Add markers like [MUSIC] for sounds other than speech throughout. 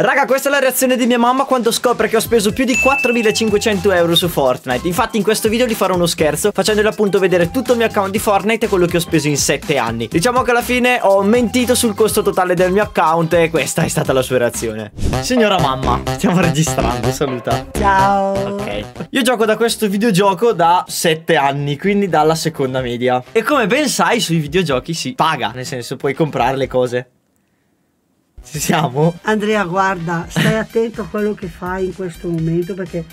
Raga, questa è la reazione di mia mamma quando scopre che ho speso più di 4500 euro su Fortnite. Infatti in questo video gli farò uno scherzo facendogli appunto vedere tutto il mio account di Fortnite e quello che ho speso in 7 anni. Diciamo che alla fine ho mentito sul costo totale del mio account e questa è stata la sua reazione. Signora mamma, stiamo registrando, saluta. Ciao. Ok. Io gioco da questo videogioco da 7 anni, quindi dalla seconda media. E come ben sai, sui videogiochi si paga, nel senso puoi comprare le cose. Ci siamo? Andrea, guarda, stai attento a quello che fai in questo momento perché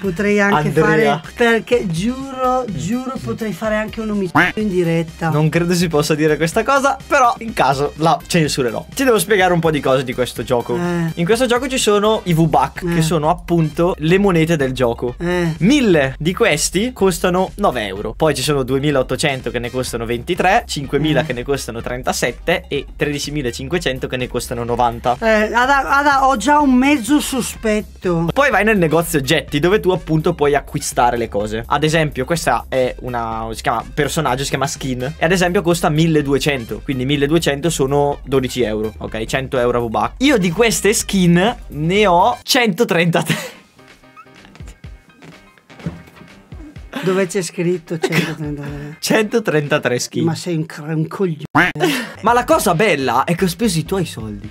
potrei anche Andrea. fare. Perché giuro, giuro, potrei fare anche un omicidio in diretta. Non credo si possa dire questa cosa, però in caso la censurerò. Ti devo spiegare un po' di cose di questo gioco. Eh. In questo gioco ci sono i V-Buck, Eh. che sono appunto le monete del gioco. Eh. Mille di questi costano 9 euro. Poi ci sono 2800 che ne costano 23, 5000 Eh. che ne costano 37 e 13500 che ne costano 90. Eh, Ada, Ada, ho già un mezzo sospetto. Poi vai nel negozio oggetti dove tu appunto puoi acquistare le cose. Ad esempio, questa è una si chiama personaggio, si chiama skin e ad esempio costa 1200, quindi 1200 sono 12 euro, ok? 100 euro a VBAC. Io di queste skin ne ho 133. Dove c'è scritto 133? 133 [LAUGHS] skin. Ma sei un, un coglione. Ma la cosa bella è che ho speso i tuoi soldi.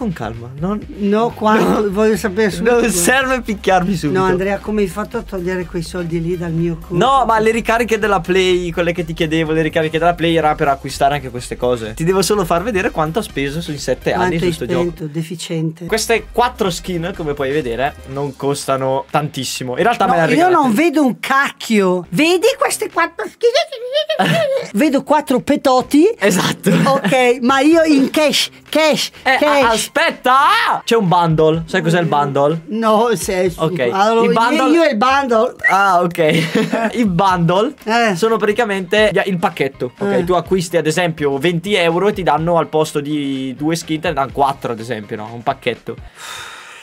Con calma, non, No, quanto [LAUGHS] voglio sapere subito. non serve picchiarmi subito. No, Andrea, come hai fatto a togliere quei soldi lì dal mio conto? No, ma le ricariche della Play, quelle che ti chiedevo, le ricariche della Play era per acquistare anche queste cose. Ti devo solo far vedere quanto ho speso sui 7 anni su questo gioco. deficiente. Queste 4 skin, come puoi vedere, non costano tantissimo. In realtà me le No, ha io non vedo un cacchio. Vedi queste quattro schifezze? [LAUGHS] vedo quattro petoti. Esatto. Ok, ma io in cash, cash, Eh, cash. Aspetta! C'è un bundle. Sai cos'è il bundle? No, sei Ok, Allora, i bundle- io, e il bundle. Ah, ok. [LAUGHS] I bundle Eh. sono praticamente il pacchetto. Ok, Eh. tu acquisti ad esempio 20 euro e ti danno al posto di due skin, te ne danno 4 ad esempio, no? Un pacchetto.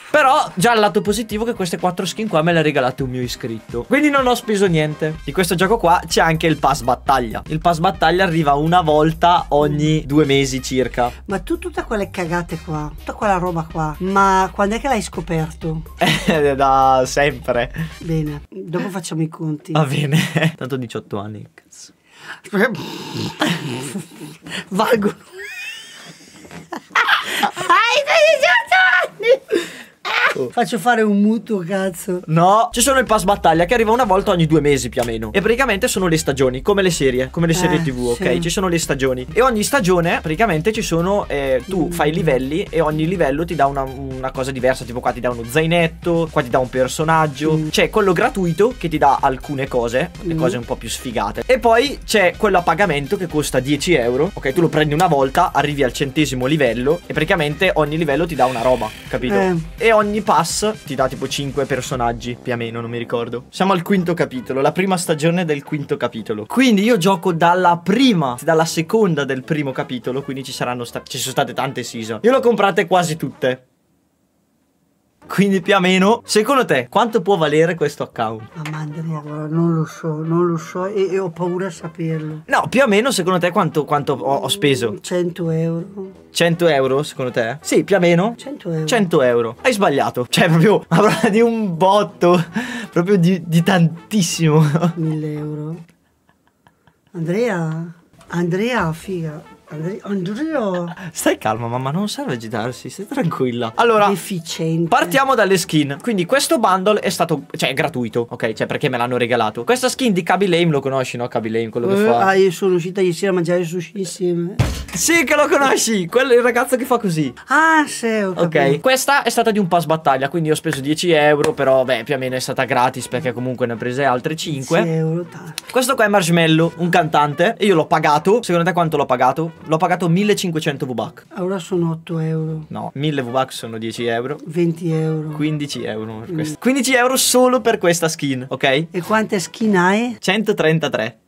Però già il lato positivo è che queste 4 skin qua me le ha regalate un mio iscritto. Quindi non ho speso niente. Di questo gioco qua c'è anche il pass battaglia. Il pass battaglia arriva una volta ogni due mesi circa. Ma tu tutte quelle cagate qua, tutta quella roba qua, ma quando è che l'hai scoperto? Eh, da sempre. Bene, dopo facciamo i conti. Va bene. [LAUGHS] Tanto 18 anni. Cazzo. Valgono. [LAUGHS] Hai 18 anni! Oh. Faccio fare un mutuo, cazzo. No, ci sono il pass battaglia che arriva una volta ogni due mesi più o meno. E praticamente sono le stagioni, come le serie, come le serie Eh, TV, ok? sì. Ci sono le stagioni. E ogni stagione, praticamente ci sono. eh, tu fai livelli e ogni livello ti dà una, una cosa diversa. Tipo, qua ti dà uno zainetto, qua ti dà un personaggio. Mm. C'è quello gratuito che ti dà alcune cose, le Mm. cose un po' più sfigate. E poi c'è quello a pagamento che costa 10 euro. Ok, tu lo prendi una volta, arrivi al centesimo livello e praticamente ogni livello ti dà una roba, capito? Eh. E ogni pass ti dà tipo 5 personaggi, più o meno, non mi ricordo. Siamo al quinto capitolo, la prima stagione del quinto capitolo. Quindi io gioco dalla prima, dalla seconda del primo capitolo, quindi ci saranno ci sono state tante season. Io ho comprate quasi tutte. Quindi più o meno, secondo te, quanto può valere questo account? Mamma Andrea, guarda, non lo so, non lo so e, e ho paura a saperlo. No, più o meno, secondo te, quanto, quanto ho, ho speso? 100 euro. 100 euro, secondo te? Sì, più o meno. 100 euro. 100 euro. Hai sbagliato. Cioè, proprio, [LAUGHS] avrà di un botto. [LAUGHS] Proprio di, di tantissimo. 1000 euro. Andrea, Andrea, figa. Andrea, Andrea. Stai calma, mamma, non serve agitarsi, stai tranquilla. Allora, Deficiente. partiamo dalle skin. Quindi questo bundle è stato, cioè, è gratuito, ok? Cioè, perché me l'hanno regalato. Questa skin di Kaby Lame lo conosci, no? Kaby Lame, quello che Eh, fa. ah, io sono uscita ieri sera a mangiare sushi insieme. Sì, che lo conosci! Quello è il ragazzo che fa così. Ah, sì, Ok, questa è stata di un pass battaglia, quindi ho speso 10 euro, però beh, più o meno è stata gratis perché comunque ne ho prese altre 5. 10 euro, tanto. Questo qua è Marshmallow, un cantante, e io l'ho pagato. Secondo te quanto l'ho pagato? L'ho pagato 1500 V-Buck. Ora sono 8 euro. No, 1000 V-Buck sono 10 euro. 20 euro. 15 euro per questa. 15 euro solo per questa skin, ok? E quante skin hai? 133.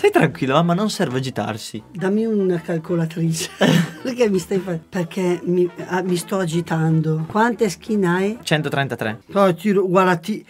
Stai tranquillo, mamma, non serve agitarsi. Dammi una calcolatrice. [LAUGHS] perché mi stai fa- Perché mi, ah, mi sto agitando. Quante skin hai? 133. Oh, tiro, guarda, ti,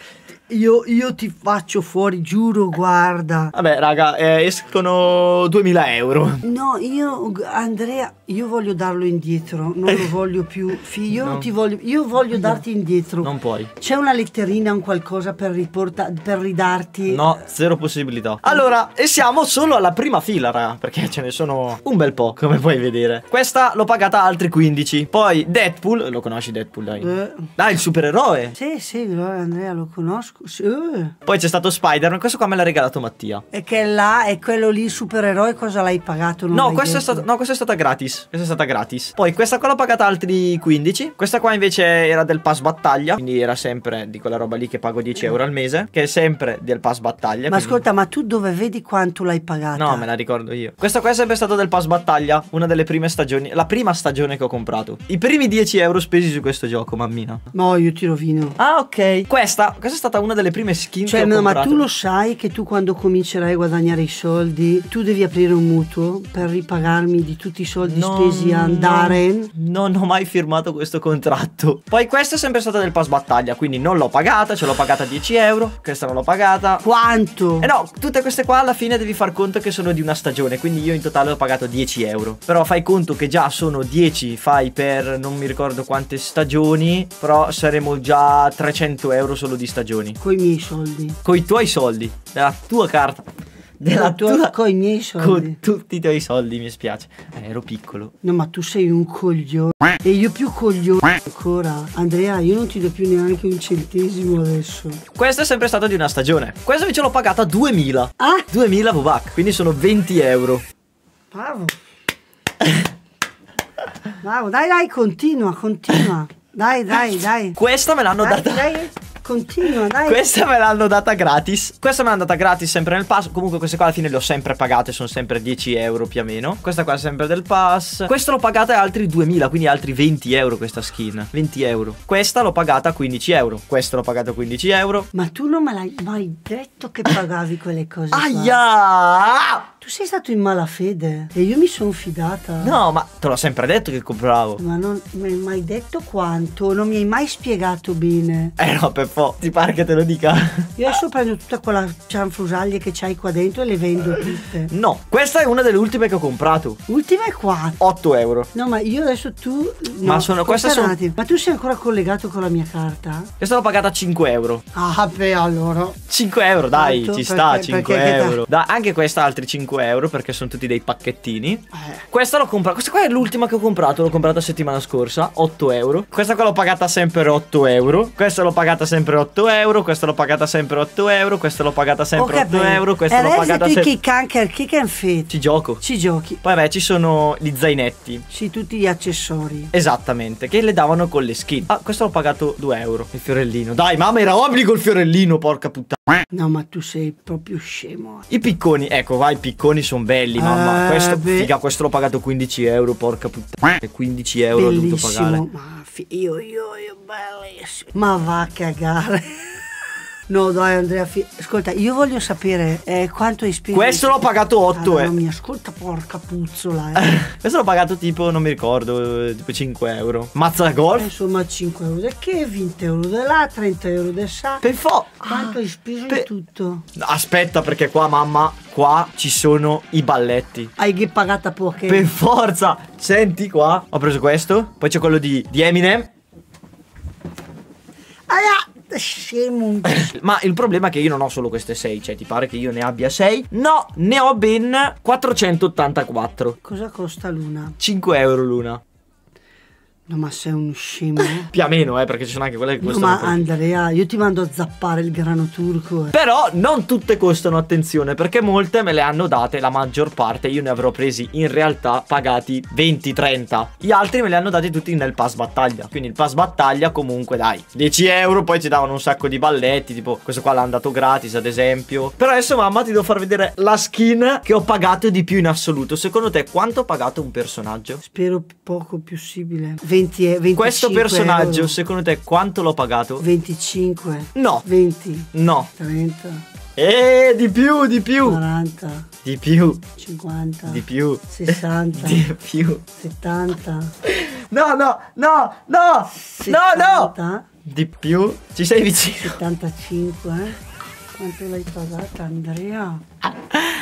Io, io ti faccio fuori, giuro, guarda. Vabbè, raga, eh, escono 2000 euro. No, io, Andrea, io voglio darlo indietro, non lo [LAUGHS] voglio più. Fi- io No. ti voglio, io voglio darti indietro. Non puoi. C'è una letterina, un qualcosa per, riporta- per ridarti? No, zero possibilità. Allora, e siamo solo alla prima fila, raga, perché ce ne sono un bel po', come puoi vedere. Questa l'ho pagata altri 15. Poi Deadpool, lo conosci Deadpool, dai. Eh, Dai, il supereroe. sì, sì, Andrea, lo conosco. Sì, eh. Poi c'è stato Spider-Man, questo qua me l'ha regalato Mattia. E che là, è quello lì, supereroe, cosa l'hai pagato? Non No l'hai questa, è stata, no, questa è stata gratis. Questa è stata gratis. Poi questa qua l'ho pagata altri 15. Questa qua invece era del pass battaglia. Quindi era sempre di quella roba lì che pago 10 euro al mese. Che è sempre del pass battaglia. Ma quindi- ascolta, ma tu dove vedi quanto l'hai pagata? No, me la ricordo io. Questa qua è sempre stata del pass battaglia. Una delle prime stagioni. La prima stagione che ho comprato. I primi 10 euro spesi su questo gioco, mammina. No, io ti rovino. Ah, ok. Questa, questa è stata una delle prime skin Cioè, no, ma tu lo sai che tu quando comincerai a guadagnare i soldi, tu devi aprire un mutuo per ripagarmi di tutti i soldi Non- spesi a Daren? Non ho mai firmato questo contratto. Poi questa è sempre stata del pass battaglia, quindi non l'ho pagata, ce l'ho pagata 10 euro. Questa non l'ho pagata. Quanto? E no, tutte queste qua alla fine devi far conto che sono di una stagione, quindi io in totale ho pagato 10 euro. Però fai conto che già sono 10, fai per non mi ricordo quante stagioni, però saremo già a 300 euro solo di stagioni. Con i miei soldi. Con i tuoi soldi, della tua carta. Della tua- tua... con i miei soldi. Con tutti i tuoi soldi, mi spiace. Eh, ero piccolo. No, ma tu sei un coglione. E io più coglione ancora. Andrea, io non ti do più neanche un centesimo adesso. Questa è sempre stata di una stagione. Questa invece l'ho pagata 2000. Ah, 2000 VBAC, quindi sono 20 euro. bravo. Bravo, dai, dai, continua, continua. Dai, dai, dai. Questa me l'hanno data. dai, continua, dai. Questa me l'hanno data gratis. Questa me l'hanno data gratis sempre nel pass. Comunque queste qua alla fine le ho sempre pagate, sono sempre 10 euro più o meno. Questa qua è sempre del pass. Questa l'ho pagata altri 2000, quindi altri 20 euro questa skin. 20 euro. Questa l'ho pagata 15 euro. Questa l'ho pagata 15 euro. Ma tu non me l'hai mai detto che pagavi quelle cose qua. Aia! Tu sei stato in malafede e io mi sono fidata. No, ma te l'ho sempre detto che compravo. Ma non mi hai mai detto quanto, non mi hai mai spiegato bene. Eh no, per po', ti pare che te lo dica? Io adesso prendo tutta quella cianfrusaglia che c'hai qua dentro e le vendo tutte. No, questa è una delle ultime che ho comprato. Ultima è qua. 8 euro. No, ma io adesso tu. Ma no, sono- ascolta queste sono-. Ma tu sei ancora collegato con la mia carta? Questa l'ho pagata 5 euro. Ah, beh, allora. 5 euro, dai, Quanto? ci sta, Perché- 5 perché euro. Da- anche questa altri 5 euro perché sono tutti dei pacchettini. Eh. Questa l'ho comprata, questa qua è l'ultima che ho comprato, l'ho comprata settimana scorsa, 8 euro. Questa qua l'ho pagata sempre 8 euro. Questa l'ho pagata sempre 8 euro. Questa l'ho pagata sempre 8 euro. Questa l'ho pagata sempre Ho 8 capito. euro. E Questa l'ho pagata sempre... che canker, che can fit. Ci gioco. Ci giochi. Poi vabbè, ci sono gli zainetti. Sì, tutti gli accessori. Esattamente, che le davano con le skin. Ah, questo l'ho pagato 2 euro. Il fiorellino. Dai, mamma, era obbligo il fiorellino, porca puttana. No, ma tu sei proprio scemo. I picconi, ecco, vai, i picconi sono belli, mamma. Eh, questo, figa, questo l'ho pagato 15 euro, porca puttana. E 15 euro ho dovuto pagare. Bellissimo. Ma fi- io, io, io, bellissimo. Ma va a cagare. No, dai, Andrea, fi- ascolta, io voglio sapere eh, quanto hai speso. Questo l'ho pagato 8, Ah, eh. no, mi ascolta, porca puzzola, eh. [LAUGHS] Questo l'ho pagato tipo, non mi ricordo, tipo 5 euro. Mazza da Eh, golf? Insomma, 5 euro da che, 20 euro da là, 30 euro da sa. Per fo- Quanto hai speso per- tutto? Aspetta, perché qua, mamma, qua ci sono i balletti. Hai che pagata poche? Per forza! Senti qua, ho preso questo. Poi c'è quello di, di Eminem. Aia, scemo. [LAUGHS] Ma il problema è che io non ho solo queste 6, cioè ti pare che io ne abbia 6? No, ne ho ben 484. Cosa costa l'una? 5 euro l'una. No, ma sei un scemo. [LAUGHS] Più o meno, eh, perché ci sono anche quelle che No, costano. ma poco. Andrea, io ti mando a zappare il grano turco. eh. Però non tutte costano, attenzione, perché molte me le hanno date, la maggior parte io ne avrò presi in realtà pagati 20-30. Gli altri me li hanno dati tutti nel pass battaglia. Quindi il pass battaglia comunque dai, 10 euro, poi ci davano un sacco di balletti, tipo questo qua l'hanno dato gratis ad esempio. Però adesso mamma ti devo far vedere la skin che ho pagato di più in assoluto. Secondo te quanto ho pagato un personaggio? Spero poco possibile. 20 e 25 Questo personaggio, euro. secondo te quanto l'ho pagato? 25, No, 20, no. 30, Eh, di più, di più. 40, Di più, 50, di più. 60, [LAUGHS] Di più. 70, No, no, no, no, no, no. 70, Di più? Ci sei vicino? 75, eh? Quanto l'hai pagata Andrea?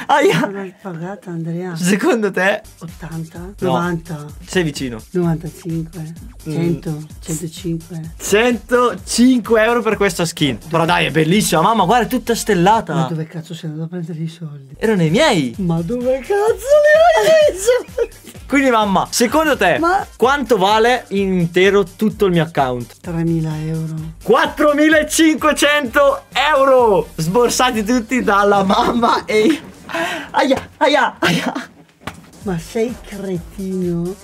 Aia! Quanto l'hai pagata Andrea? Secondo te 80? No. 90? sei vicino? 95? 100? 105? 105 euro per questa skin. Però dai, è bellissima, mamma, guarda, è tutta Ma stellata. dove cazzo sei andato a prendere i soldi? Erano i miei. Ma dove cazzo li hai presi? [LAUGHS] Quindi, mamma, secondo te Ma- quanto vale intero tutto il mio account? 3.000 euro. 4500 euro sborsati tutti dalla mamma e aia aia aia Ma sei cretino?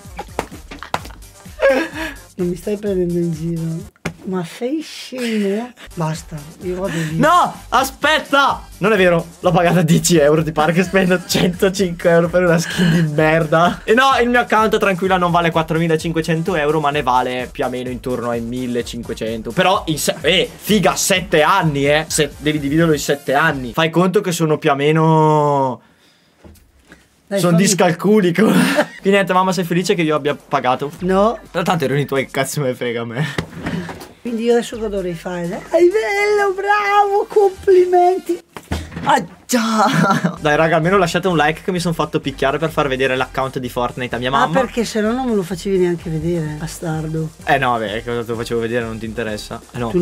Non mi stai prendendo in giro? Ma sei scemo? Basta, io vado via. no aspetta non è vero l'ho pagata 10 euro ti pare che spendo 105 euro per una skin di merda e no il mio account tranquilla non vale 4500 euro ma ne vale più o meno intorno ai 1500 però in se- eh figa 7 anni eh Se- devi dividerlo in 7 anni fai conto che sono più o meno Dai, Sono fammi- discalculico. [LAUGHS] Quindi niente, mamma, sei felice che io abbia pagato? No, tanto erano i tuoi, cazzo me frega a me. Quindi io adesso cosa dovrei fare? Hai bello, bravo, complimenti. Ah già! [LAUGHS] Dai raga, almeno lasciate un like che mi sono fatto picchiare per far vedere l'account di Fortnite a mia Ma mamma. Ah, perché se no non me lo facevi neanche vedere, bastardo. Eh no, vabbè, cosa te lo facevo vedere non ti interessa. Eh no,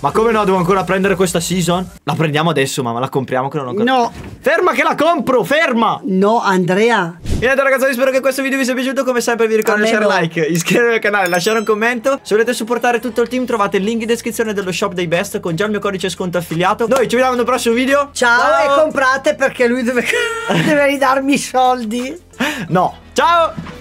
Ma come no, devo ancora prendere questa season? La prendiamo adesso, mamma, la compriamo che non ho ancora. No, Ferma che la compro, ferma! no, Andrea. E niente ragazzi, spero che questo video vi sia piaciuto. Come sempre vi ricordo di lasciare no. like, iscrivervi al canale, lasciare un commento. Se volete supportare tutto il team trovate il link in descrizione dello shop dei best con già il mio codice sconto affiliato. Noi ci vediamo nel prossimo video. Ciao, e comprate perché lui deve, [LAUGHS] deve ridarmi i soldi. No, ciao!